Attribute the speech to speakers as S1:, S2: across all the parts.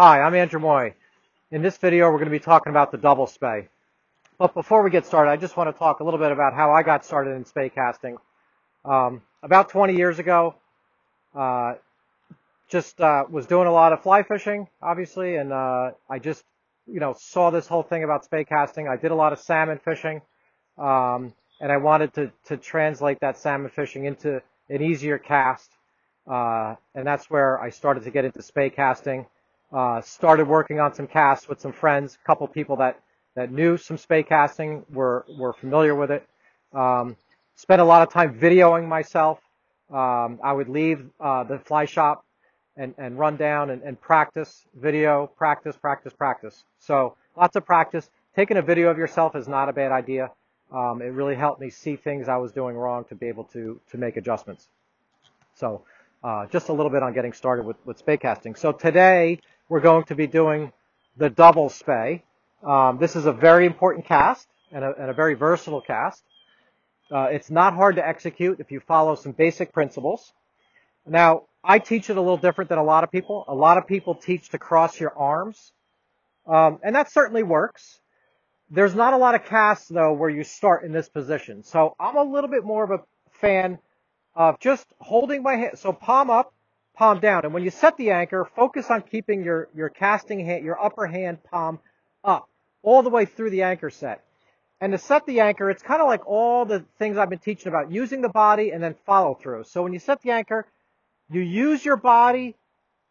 S1: Hi, I'm Andrew Moy. In this video, we're going to be talking about the double spey. But before we get started, I just want to talk a little bit about how I got started in spey casting. Um, about 20 years ago, uh, just uh, was doing a lot of fly fishing, obviously, and uh, I just, you know, saw this whole thing about spey casting. I did a lot of salmon fishing, um, and I wanted to, to translate that salmon fishing into an easier cast, uh, and that's where I started to get into spey casting. Uh, started working on some casts with some friends, a couple people that, that knew some spey casting, were, were familiar with it. Um, spent a lot of time videoing myself. Um, I would leave uh, the fly shop and, and run down and, and practice video, practice, practice, practice. So lots of practice. Taking a video of yourself is not a bad idea. Um, it really helped me see things I was doing wrong to be able to, to make adjustments. So uh, just a little bit on getting started with, with spey casting. So today we're going to be doing the double spey. Um, this is a very important cast and a, and a very versatile cast. Uh, it's not hard to execute if you follow some basic principles. Now, I teach it a little different than a lot of people. A lot of people teach to cross your arms, um, and that certainly works. There's not a lot of casts, though, where you start in this position. So I'm a little bit more of a fan of just holding my hand. So palm up, palm down. And when you set the anchor, focus on keeping your, your casting hand, your upper hand palm up all the way through the anchor set. And to set the anchor, it's kind of like all the things I've been teaching about using the body and then follow through. So when you set the anchor, you use your body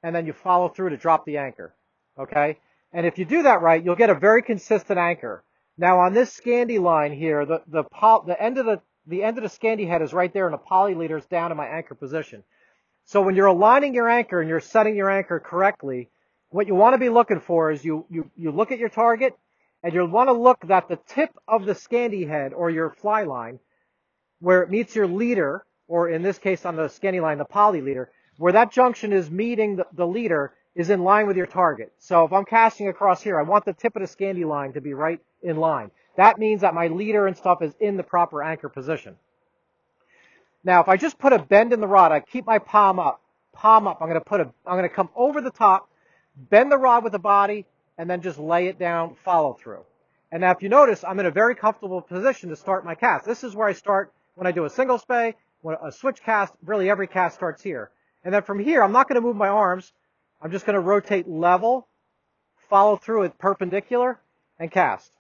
S1: and then you follow through to drop the anchor. Okay? And if you do that right, you'll get a very consistent anchor. Now on this Scandi line here, the, the, the end of the, the end of the Scandi head is right there and the poly leader is down in my anchor position. So when you're aligning your anchor and you're setting your anchor correctly, what you want to be looking for is you, you, you look at your target and you'll want to look that the tip of the Scandi head or your fly line where it meets your leader, or in this case on the Scandi line, the poly leader, where that junction is meeting the, the leader is in line with your target. So if I'm casting across here, I want the tip of the Scandi line to be right in line. That means that my leader and stuff is in the proper anchor position. Now, if I just put a bend in the rod, I keep my palm up, palm up. I'm going to put a, I'm going to come over the top, bend the rod with the body, and then just lay it down, follow through. And now if you notice, I'm in a very comfortable position to start my cast. This is where I start when I do a single spey, when a switch cast, really every cast starts here. And then from here, I'm not going to move my arms. I'm just going to rotate level, follow through it perpendicular, and cast.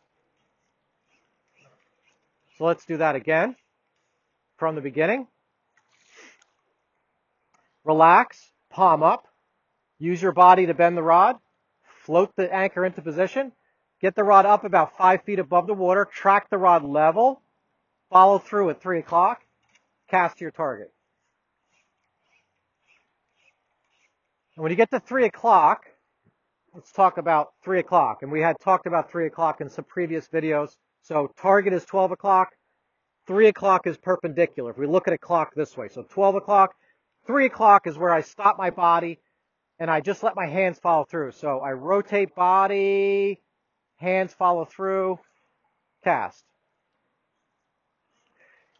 S1: So let's do that again from the beginning. Relax, palm up. Use your body to bend the rod. Float the anchor into position. Get the rod up about five feet above the water. Track the rod level. Follow through at three o'clock. Cast your target. And when you get to three o'clock, let's talk about three o'clock. And we had talked about three o'clock in some previous videos. So target is 12 o'clock. 3 o'clock is perpendicular. If we look at a clock this way, so 12 o'clock, 3 o'clock is where I stop my body and I just let my hands follow through. So I rotate body, hands follow through, cast.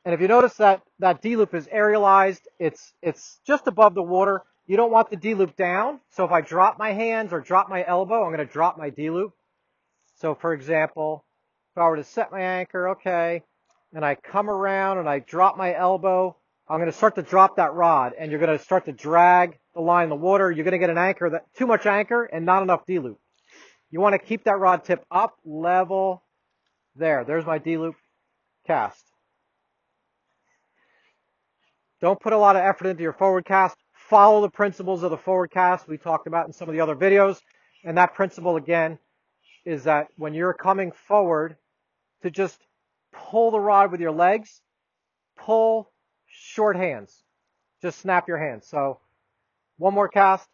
S1: And if you notice that that D loop is aerialized, it's it's just above the water. You don't want the D loop down. So if I drop my hands or drop my elbow, I'm going to drop my D loop. So for example, if I were to set my anchor, okay, and I come around and I drop my elbow, I'm going to start to drop that rod and you're going to start to drag the line in the water. You're going to get an anchor that too much anchor and not enough D-loop. You want to keep that rod tip up, level, there. There's my D-loop cast. Don't put a lot of effort into your forward cast. Follow the principles of the forward cast we talked about in some of the other videos. And that principle again is that when you're coming forward to just pull the rod with your legs, pull short hands. Just snap your hands. So one more cast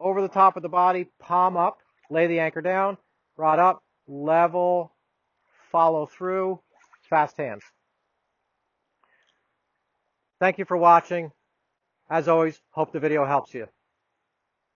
S1: over the top of the body, palm up, lay the anchor down, rod up, level, follow through, fast hands. Thank you for watching. As always, hope the video helps you.